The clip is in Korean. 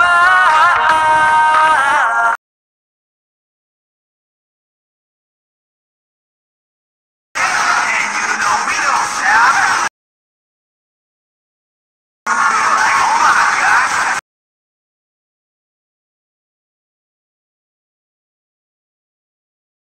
Bye.